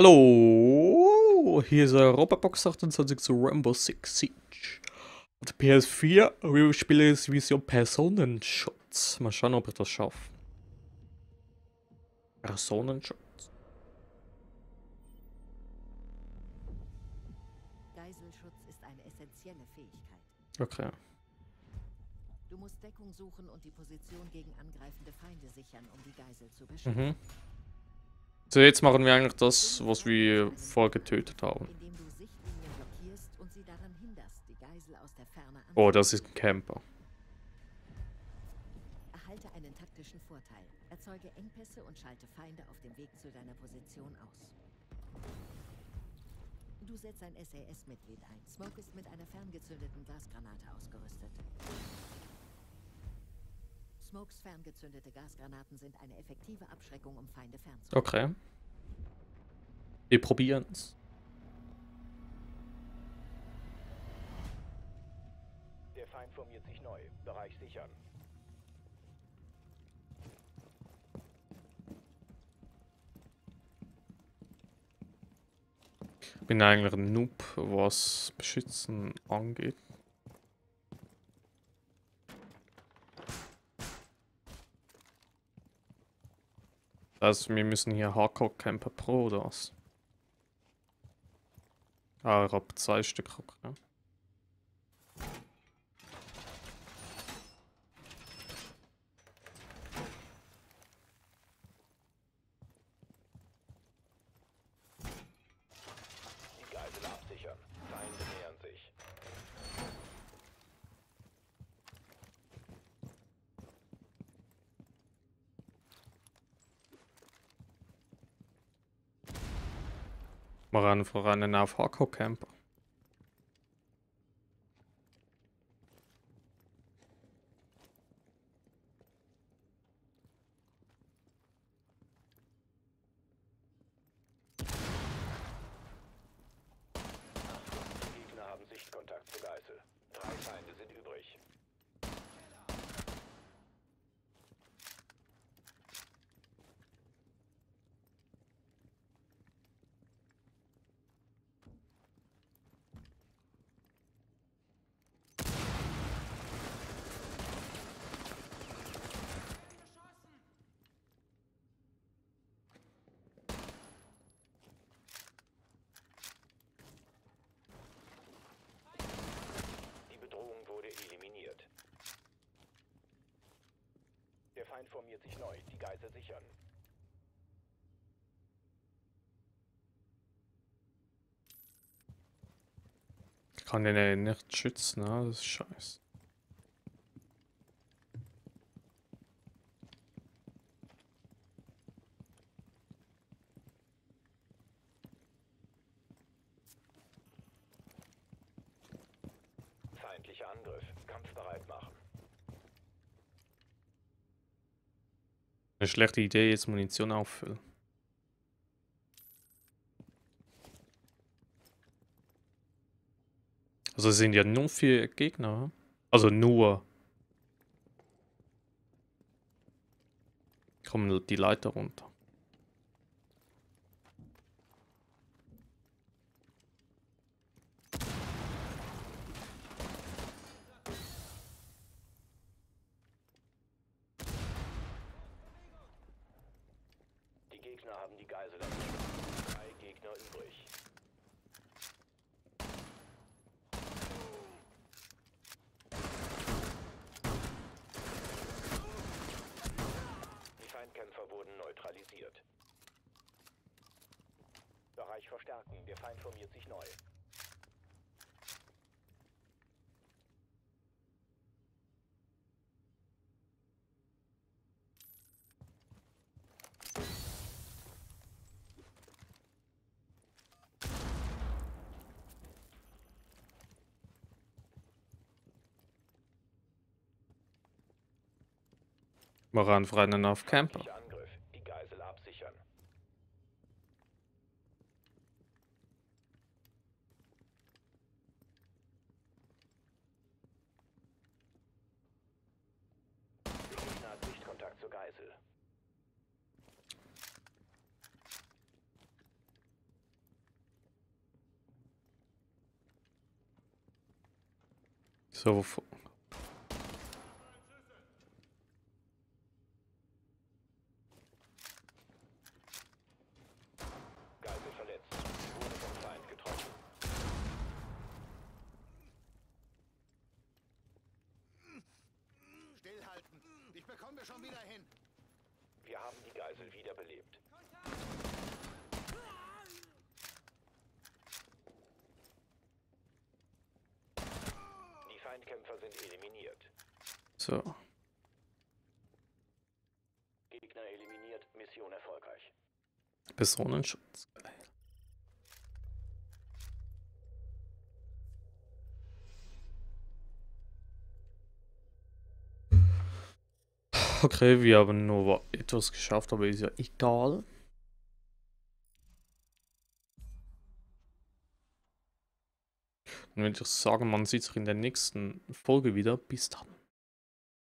Hallo, hier ist Robobox 28 zu Rainbow Six Siege. Auf der PS4, wir spielen jetzt Vision Personenschutz. Mal schauen, ob ich das schaffe. Personenschutz. Geiselschutz ist eine essentielle Fähigkeit. Okay. Du musst Deckung suchen und die Position gegen angreifende Feinde sichern, um die Geisel zu beschützen. Mhm. So, jetzt machen wir eigentlich das, was wir vorgetötet haben. Oh, das ist ein Camper. Erhalte einen taktischen Vorteil. Erzeuge Engpässe und schalte Feinde auf dem Weg zu deiner Position aus. Du setzt ein SAS-Mitglied ein. Smoke ist mit einer ferngezündeten Gasgranate ausgerüstet. Smokes ferngezündete Gasgranaten sind eine effektive Abschreckung, um Feinde fernzuhalten. Okay. Wir probieren's. Der Feind formiert sich neu. Bereich sichern. Bin eigentlich ein Noob, was Beschützen angeht. Also wir müssen hier Hardcore Camper Pro was? Ah, ich hab zwei Stück. Okay. Die Geisel absichern. Feinde nähern sich. Rennen voran auf Hardcore Camper. Die Gegner haben Sichtkontakt zur Geisel. Drei Feinde sind übrig. Die Bedrohung wurde eliminiert. Der Feind formiert sich neu. Die Geisel sichern. Ich kann den nicht schützen, ne? das ist scheiße. Feindlicher Angriff. Kampfbereit machen. Eine schlechte Idee, jetzt Munition auffüllen. Also sind ja nur vier Gegner. Also nur. Kommen die Leiter runter. Die Gegner haben die Geisel erwischt. Drei Gegner übrig. Die Feindkämpfer wurden neutralisiert. Bereich verstärken. Der Feind formiert sich neu. Moran rennen auf Camper. So, Stillhalten. Ich bekomme schon wieder hin. Wir haben die Geisel wiederbelebt. Die Feindkämpfer sind eliminiert. so. Gegner eliminiert. Mission erfolgreich. Personenschutz. Geil. Okay, wir haben nur etwas geschafft, aber ist ja egal. Dann würde ich sagen, man sieht sich in der nächsten Folge wieder. Bis dann.